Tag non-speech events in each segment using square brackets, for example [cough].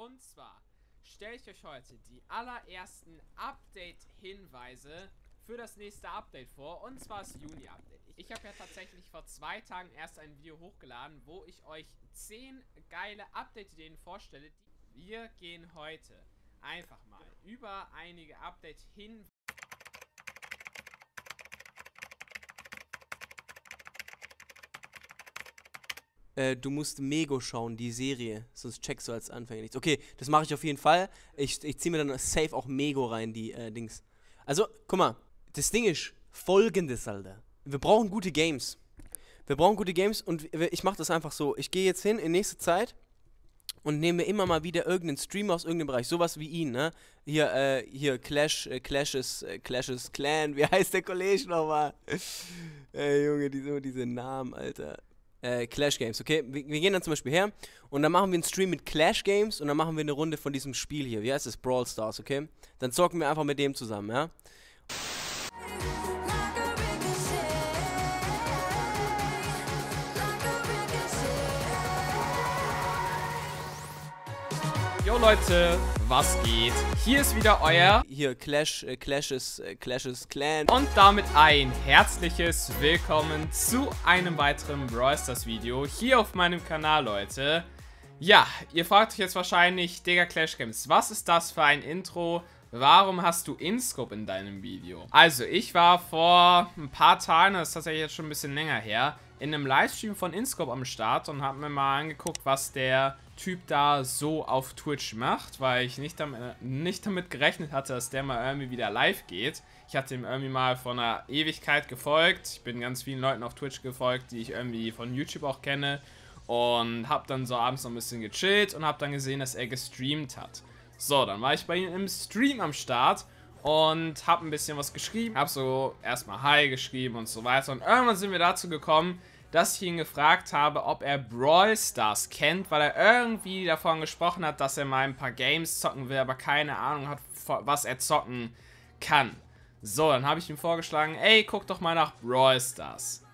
Und zwar stelle ich euch heute die allerersten Update-Hinweise für das nächste Update vor. Und zwar das Juni-Update. Ich habe ja tatsächlich vor zwei Tagen erst ein Video hochgeladen, wo ich euch 10 geile Update-Ideen vorstelle. Wir gehen heute einfach mal über einige Update-Hinweise äh, du musst Mego schauen, die Serie, sonst checkst du als Anfänger nichts. Okay, das mache ich auf jeden Fall. Ich, ich ziehe mir dann safe auch Mego rein, die äh, Dings. Also, guck mal, das Ding ist folgendes, Alter. Wir brauchen gute Games. Wir brauchen gute Games und ich mache das einfach so. Ich gehe jetzt hin in nächste Zeit und nehme immer mal wieder irgendeinen Streamer aus irgendeinem Bereich, sowas wie ihn, ne? Hier, äh, hier Clash, äh, Clashes, äh, Clashes Clan, [laughs] wie heißt der Kollege nochmal? Ey, Junge, diese, diese Namen, Alter äh, Clash Games, okay? Wir, wir, gehen dann zum Beispiel her und dann machen wir einen Stream mit Clash Games und dann machen wir eine Runde von diesem Spiel hier. Wie heißt es? Brawl Stars, okay? Dann zocken wir einfach mit dem zusammen, ja? Jo Leute, was geht? Hier ist wieder euer hier Clash äh, Clashes äh, Clashes Clan und damit ein herzliches Willkommen zu einem weiteren Brawl Stars Video hier auf meinem Kanal, Leute. Ja, ihr fragt euch jetzt wahrscheinlich, Digga Clash Games, was ist das für ein Intro? Warum hast du InScope in deinem Video? Also, ich war vor ein paar Tagen, das ist tatsächlich jetzt schon ein bisschen länger her, in einem Livestream von InScope am Start und habe mir mal angeguckt, was der Typ da so auf Twitch macht, weil ich nicht damit, nicht damit gerechnet hatte, dass der mal irgendwie wieder live geht. Ich hatte ihm irgendwie mal von einer Ewigkeit gefolgt. Ich bin ganz vielen Leuten auf Twitch gefolgt, die ich irgendwie von YouTube auch kenne. Und habe dann so abends noch ein bisschen gechillt und habe dann gesehen, dass er gestreamt hat. So, dann war ich bei ihm im Stream am Start und habe ein bisschen was geschrieben. Habe so erstmal Hi geschrieben und so weiter. Und irgendwann sind wir dazu gekommen, dass ich ihn gefragt habe, ob er Brawl Stars kennt, weil er irgendwie davon gesprochen hat, dass er mal ein paar Games zocken will, aber keine Ahnung hat, was er zocken kann. So, dann habe ich ihm vorgeschlagen, ey, guck doch mal nach Brawl Stars.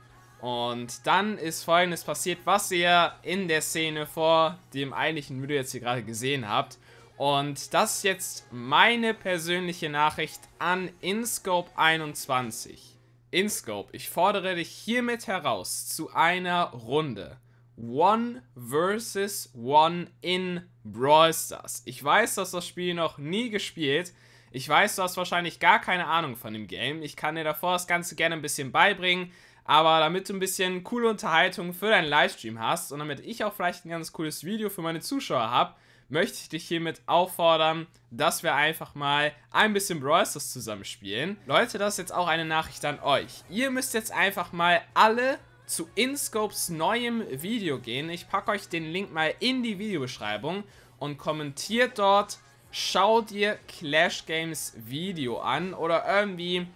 Und dann ist folgendes passiert, was ihr in der Szene vor dem eigentlichen Video jetzt hier gerade gesehen habt. Und das ist jetzt meine persönliche Nachricht an InScope21. InScope, ich fordere dich hiermit heraus zu einer Runde. One versus One in Brawl Stars. Ich weiß, dass das Spiel noch nie gespielt. Ich weiß, du hast wahrscheinlich gar keine Ahnung von dem Game. Ich kann dir davor das Ganze gerne ein bisschen beibringen. Aber damit du ein bisschen coole Unterhaltung für deinen Livestream hast und damit ich auch vielleicht ein ganz cooles Video für meine Zuschauer habe, möchte ich dich hiermit auffordern, dass wir einfach mal ein bisschen Brawl Stars zusammenspielen. Leute, das ist jetzt auch eine Nachricht an euch. Ihr müsst jetzt einfach mal alle zu InScopes neuem Video gehen. Ich packe euch den Link mal in die Videobeschreibung und kommentiert dort, schau dir Clash Games Video an oder irgendwie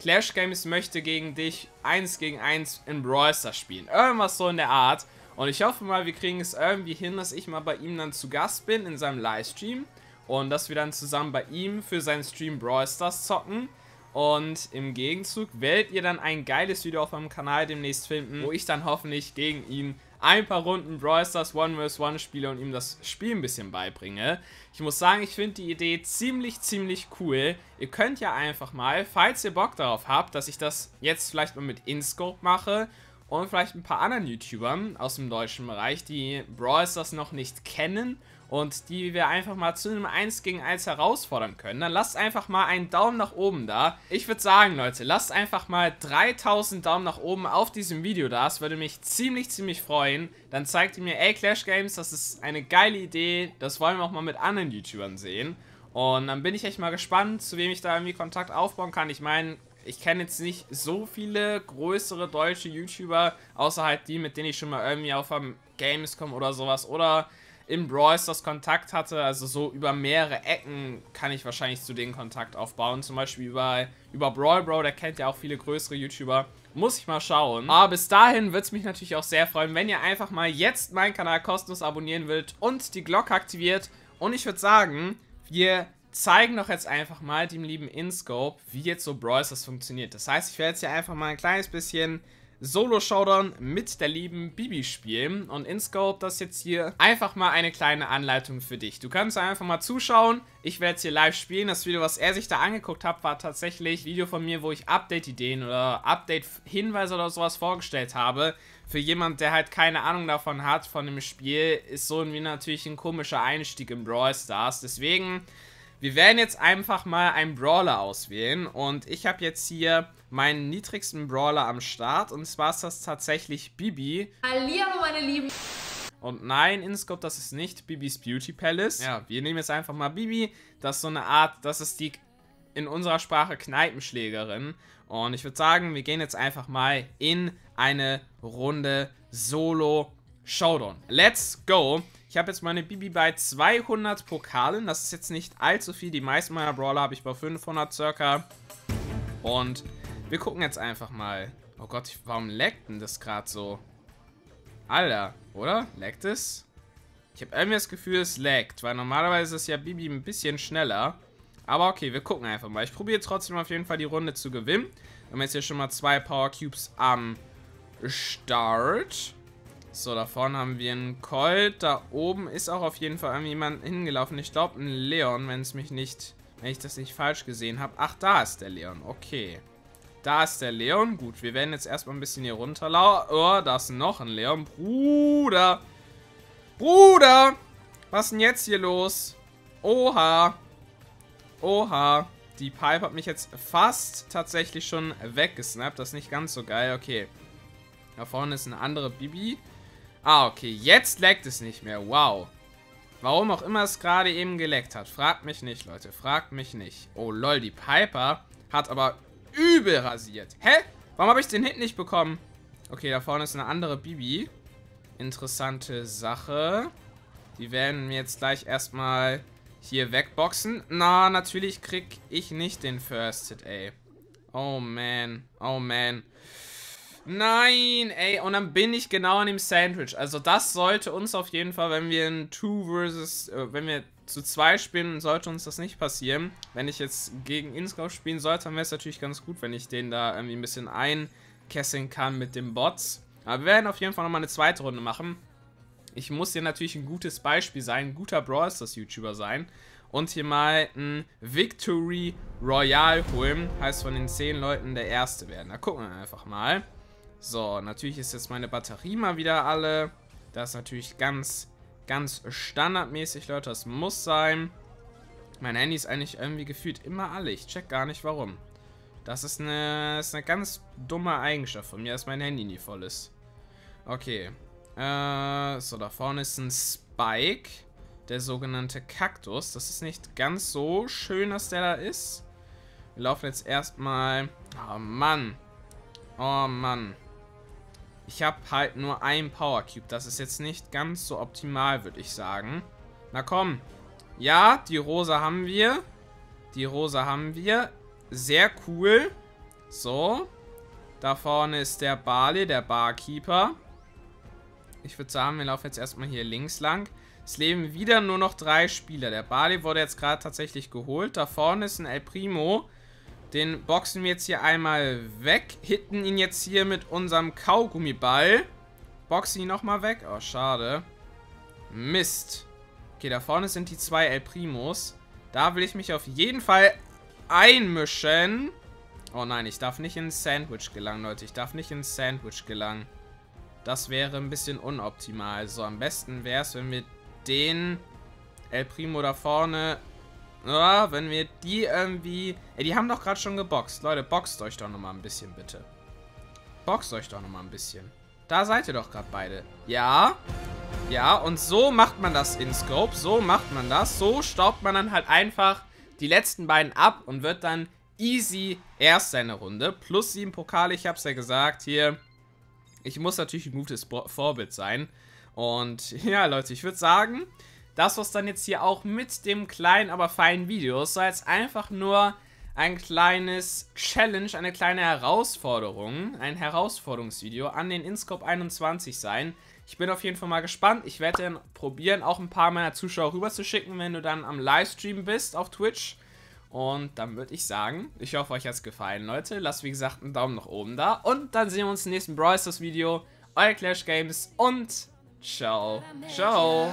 Clash Games möchte gegen dich 1 gegen 1 in Brawl Stars spielen. Irgendwas so in der Art. Und ich hoffe mal, wir kriegen es irgendwie hin, dass ich mal bei ihm dann zu Gast bin in seinem Livestream. Und dass wir dann zusammen bei ihm für seinen Stream Brawl Stars zocken. Und im Gegenzug werdet ihr dann ein geiles Video auf meinem Kanal demnächst finden, wo ich dann hoffentlich gegen ihn ein paar Runden Brawl Stars 1 vs 1 spiele und ihm das Spiel ein bisschen beibringe. Ich muss sagen, ich finde die Idee ziemlich, ziemlich cool. Ihr könnt ja einfach mal, falls ihr Bock darauf habt, dass ich das jetzt vielleicht mal mit InScope mache und vielleicht ein paar anderen YouTubern aus dem deutschen Bereich, die Brawl Stars noch nicht kennen und die wir einfach mal zu einem 1 gegen 1 herausfordern können, dann lasst einfach mal einen Daumen nach oben da. Ich würde sagen, Leute, lasst einfach mal 3000 Daumen nach oben auf diesem Video da. Das würde mich ziemlich, ziemlich freuen. Dann zeigt ihr mir, ey, Clash Games, das ist eine geile Idee. Das wollen wir auch mal mit anderen YouTubern sehen. Und dann bin ich echt mal gespannt, zu wem ich da irgendwie Kontakt aufbauen kann. Ich meine, ich kenne jetzt nicht so viele größere deutsche YouTuber, außer halt die, mit denen ich schon mal irgendwie auf einem Gamescom oder sowas oder in Brawl Stars Kontakt hatte. Also so über mehrere Ecken kann ich wahrscheinlich zu denen Kontakt aufbauen. Zum Beispiel über, über Brawl Bro, der kennt ja auch viele größere YouTuber. Muss ich mal schauen. Aber bis dahin würde es mich natürlich auch sehr freuen, wenn ihr einfach mal jetzt meinen Kanal kostenlos abonnieren wollt und die Glocke aktiviert. Und ich würde sagen, wir zeigen doch jetzt einfach mal dem lieben InScope, wie jetzt so Brawl das funktioniert. Das heißt, ich werde jetzt hier einfach mal ein kleines bisschen Solo-Showdown mit der lieben Bibi spielen. Und InScope, das ist jetzt hier einfach mal eine kleine Anleitung für dich. Du kannst einfach mal zuschauen. Ich werde jetzt hier live spielen. Das Video, was er sich da angeguckt hat, war tatsächlich ein Video von mir, wo ich Update-Ideen oder Update-Hinweise oder sowas vorgestellt habe. Für jemand, der halt keine Ahnung davon hat, von dem Spiel, ist so irgendwie natürlich ein komischer Einstieg in Brawl Stars. Deswegen wir werden jetzt einfach mal einen Brawler auswählen und ich habe jetzt hier meinen niedrigsten Brawler am Start und zwar ist das tatsächlich Bibi. Hallihallo meine Lieben. Und nein, Inscope, das ist nicht Bibis Beauty Palace. Ja, wir nehmen jetzt einfach mal Bibi. Das ist so eine Art, das ist die in unserer Sprache Kneipenschlägerin. Und ich würde sagen, wir gehen jetzt einfach mal in eine Runde Solo Showdown. Let's go! Ich habe jetzt meine Bibi bei 200 Pokalen. Das ist jetzt nicht allzu viel. Die meisten meiner Brawler habe ich bei 500 circa. Und wir gucken jetzt einfach mal. Oh Gott, warum leckt denn das gerade so? Alter, oder? Leckt es? Ich habe irgendwie das Gefühl, es laggt, weil normalerweise ist ja Bibi ein bisschen schneller. Aber okay, wir gucken einfach mal. Ich probiere trotzdem auf jeden Fall die Runde zu gewinnen. Wir haben jetzt hier schon mal zwei Power Cubes am Start. So, da vorne haben wir einen Colt. Da oben ist auch auf jeden Fall jemand hingelaufen. Ich glaube, ein Leon, wenn es mich nicht, wenn ich das nicht falsch gesehen habe. Ach, da ist der Leon. Okay. Da ist der Leon. Gut, wir werden jetzt erstmal ein bisschen hier runterlaufen. Oh, da ist noch ein Leon. Bruder. Bruder. Was ist denn jetzt hier los? Oha. Oha. Die Pipe hat mich jetzt fast tatsächlich schon weggesnappt. Das ist nicht ganz so geil. Okay. Da vorne ist eine andere Bibi. Ah, okay. Jetzt leckt es nicht mehr. Wow. Warum auch immer es gerade eben geleckt hat. Fragt mich nicht, Leute. Fragt mich nicht. Oh, lol. Die Piper hat aber übel rasiert. Hä? Warum habe ich den Hit nicht bekommen? Okay, da vorne ist eine andere Bibi. Interessante Sache. Die werden wir jetzt gleich erstmal hier wegboxen. Na, natürlich krieg ich nicht den First Hit, ey. Oh, man. Oh, man. Nein, ey, und dann bin ich genau an dem Sandwich. Also das sollte uns auf jeden Fall, wenn wir ein 2 versus, äh, wenn wir zu 2 spielen, sollte uns das nicht passieren. Wenn ich jetzt gegen Inscope spielen sollte, dann wäre es natürlich ganz gut, wenn ich den da irgendwie ein bisschen einkesseln kann mit den Bots. Aber wir werden auf jeden Fall nochmal eine zweite Runde machen. Ich muss hier natürlich ein gutes Beispiel sein, ein guter Brawl Stars YouTuber sein und hier mal ein Victory Royale holen. Heißt von den 10 Leuten der Erste werden. Da gucken wir einfach mal. So, natürlich ist jetzt meine Batterie mal wieder alle. Das ist natürlich ganz, ganz standardmäßig, Leute. Das muss sein. Mein Handy ist eigentlich irgendwie gefühlt immer alle. Ich check gar nicht, warum. Das ist eine, ist eine ganz dumme Eigenschaft von mir, dass mein Handy nie voll ist. Okay. Äh, so, da vorne ist ein Spike. Der sogenannte Kaktus. Das ist nicht ganz so schön, dass der da ist. Wir laufen jetzt erstmal... Oh, Mann. Oh, Mann. Ich habe halt nur ein Power Cube. Das ist jetzt nicht ganz so optimal, würde ich sagen. Na komm. Ja, die Rosa haben wir. Die Rosa haben wir. Sehr cool. So. Da vorne ist der Barley, der Barkeeper. Ich würde sagen, wir laufen jetzt erstmal hier links lang. Es leben wieder nur noch drei Spieler. Der Barley wurde jetzt gerade tatsächlich geholt. Da vorne ist ein El Primo. Den boxen wir jetzt hier einmal weg. Hitten ihn jetzt hier mit unserem Kaugummiball. Boxen ihn nochmal weg. Oh, schade. Mist. Okay, da vorne sind die zwei El Primos. Da will ich mich auf jeden Fall einmischen. Oh nein, ich darf nicht ins Sandwich gelangen, Leute. Ich darf nicht ins Sandwich gelangen. Das wäre ein bisschen unoptimal. So, am besten wäre es, wenn wir den El Primo da vorne ja, wenn wir die irgendwie... Ey, die haben doch gerade schon geboxt. Leute, boxt euch doch nochmal ein bisschen, bitte. Boxt euch doch nochmal ein bisschen. Da seid ihr doch gerade beide. Ja. Ja, und so macht man das in Scope. So macht man das. So staubt man dann halt einfach die letzten beiden ab und wird dann easy erst seine Runde. Plus sieben Pokale, ich hab's ja gesagt. Hier, ich muss natürlich ein gutes Vorbild sein. Und [laughs] ja, Leute, ich würde sagen, das was dann jetzt hier auch mit dem kleinen, aber feinen Video soll jetzt einfach nur ein kleines Challenge, eine kleine Herausforderung, ein Herausforderungsvideo an den Inscope 21 sein. Ich bin auf jeden Fall mal gespannt. Ich werde dann probieren, auch ein paar meiner Zuschauer rüberzuschicken, wenn du dann am Livestream bist auf Twitch. Und dann würde ich sagen, ich hoffe, euch hat es gefallen, Leute. Lasst, wie gesagt, einen Daumen nach oben da. Und dann sehen wir uns im nächsten Brawl Stars Video. Euer Clash Games und ciao. Ciao.